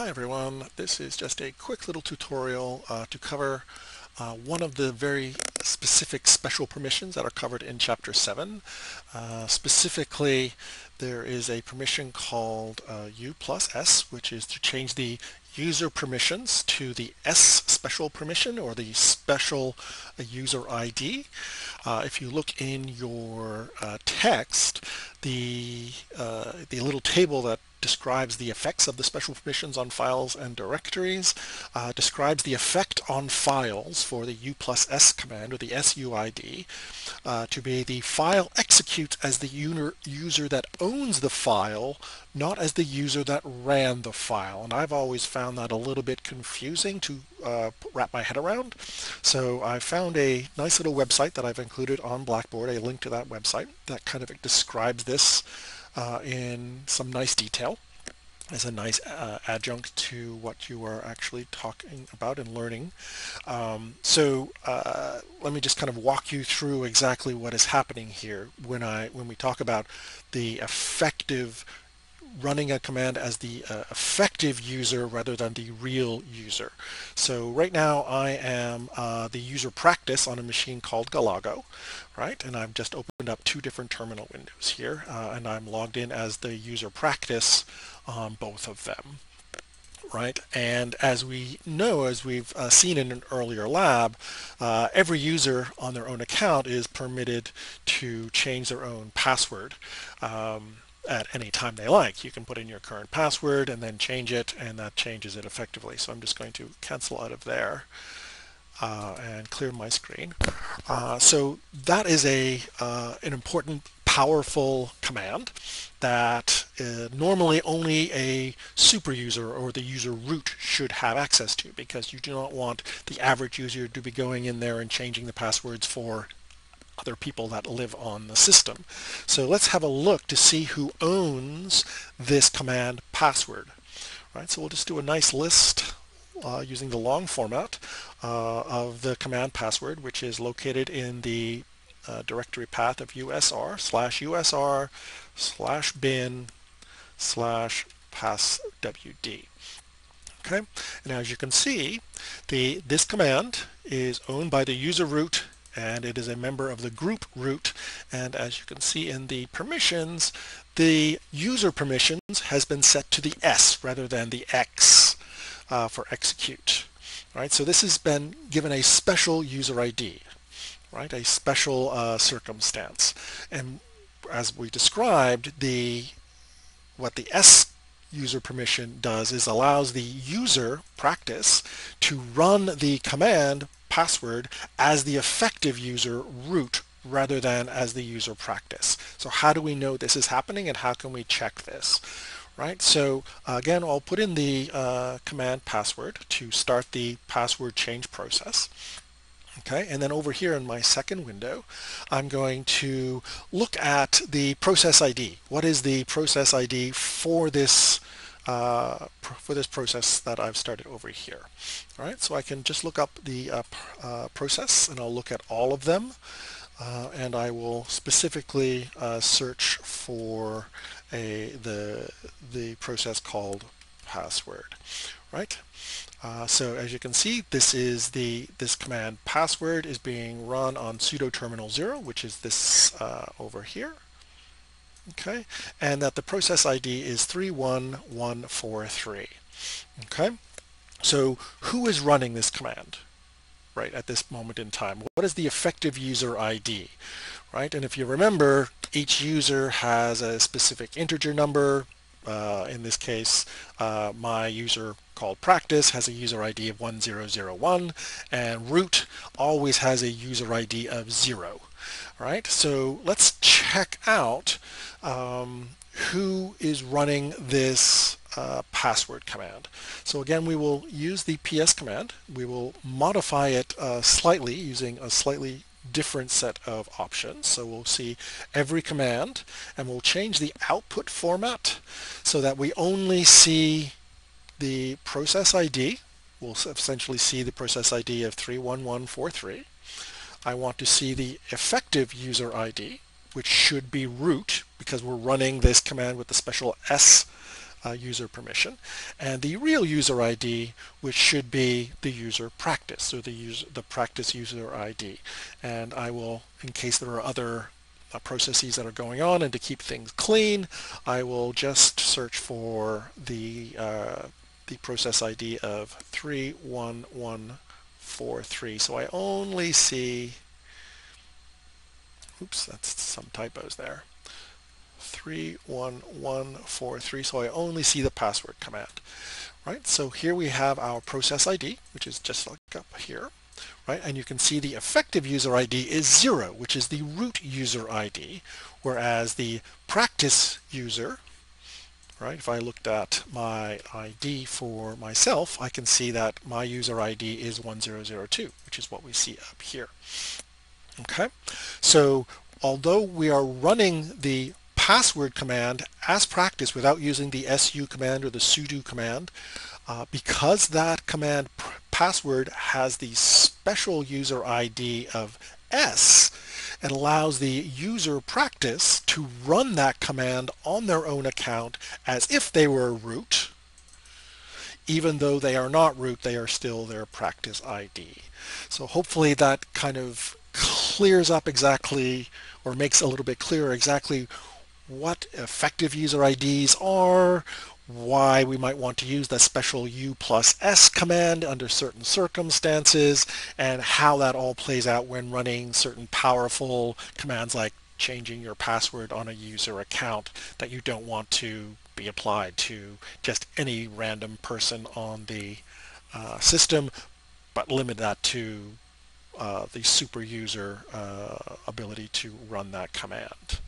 Hi everyone, this is just a quick little tutorial uh, to cover uh, one of the very specific special permissions that are covered in Chapter 7. Uh, specifically, there is a permission called uh, U plus S, which is to change the user permissions to the S special permission or the special uh, user ID. Uh, if you look in your text, the, the little table that describes the effects of the special permissions on files and directories, uh, describes the effect on files for the u plus s command or the suid uh, to be the file executes as the user that owns the file, not as the user that ran the file. And I've always found that a little bit confusing to uh, wrap my head around. So I found a nice little website that I've included on Blackboard, a link to that website that kind of describes this uh, in some nice detail as a nice uh, adjunct to what you are actually talking about and learning. Um, so uh, let me just kind of walk you through exactly what is happening here when I when we talk about the effective running a command as the uh, effective user rather than the real user. So right now I am uh, the user practice on a machine called Galago, right? And I've just opened up two different terminal windows here uh, and I'm logged in as the user practice on both of them right? And as we know, as we've uh, seen in an earlier lab, uh, every user on their own account is permitted to change their own password. Um, at any time they like. You can put in your current password and then change it and that changes it effectively. So I'm just going to cancel out of there uh, and clear my screen. Uh, so that is a uh, an important powerful command that uh, normally only a super user or the user root should have access to because you do not want the average user to be going in there and changing the passwords for other people that live on the system. So let's have a look to see who owns this command password. Right, so we'll just do a nice list uh, using the long format uh, of the command password, which is located in the uh, directory path of usr slash usr slash bin slash passwd. Okay, and as you can see, the this command is owned by the user root and it is a member of the group root. And as you can see in the permissions the user permissions has been set to the S rather than the X uh, for execute. Right so this has been given a special user ID right? A special uh, circumstance. And as we described the what the S user permission does is allows the user practice to run the command password as the effective user root rather than as the user practice. So how do we know this is happening and how can we check this? Right, so uh, again, I'll put in the uh, command password to start the password change process. Okay, and then over here in my second window, I'm going to look at the process ID. What is the process ID for this uh, for this process that I've started over here. All right, so I can just look up the uh, uh, process and I'll look at all of them uh, and I will specifically uh, search for a the the process called password. Right. So as you can see, this is the this command password is being run on pseudo terminal zero, which is this over here okay, and that the process ID is 31143. Okay, so who is running this command, right, at this moment in time? What is the effective user ID, right? And if you remember, each user has a specific integer number. Uh, in this case, uh, my user called practice has a user ID of 1001 and root always has a user ID of 0 right? So let's check out um, who is running this uh, password command. So again, we will use the ps command. We will modify it uh, slightly using a slightly different set of options. So we'll see every command and we'll change the output format so that we only see the process ID. We'll essentially see the process ID of 31143. I want to see the effective user ID, which should be root because we're running this command with the special S uh, user permission, and the real user ID, which should be the user practice, or the user, the practice user ID. And I will, in case there are other uh, processes that are going on, and to keep things clean, I will just search for the uh, the process ID of 31143. So I only see, oops, that's some typos there. 31143, so I only see the password command, right? So here we have our process ID, which is just like up here, right? And you can see the effective user ID is zero, which is the root user ID, whereas the practice user, right? If I looked at my ID for myself, I can see that my user ID is 1002, which is what we see up here. Okay, so although we are running the password command as practice without using the su command or the sudo command, uh, because that command password has the special user ID of S, it allows the user practice to run that command on their own account as if they were root. Even though they are not root, they are still their practice ID. So hopefully that kind of clears up exactly or makes a little bit clearer exactly what effective user IDs are, why we might want to use the special u plus s command under certain circumstances, and how that all plays out when running certain powerful commands like changing your password on a user account that you don't want to be applied to just any random person on the uh, system, but limit that to uh, the super user uh, ability to run that command.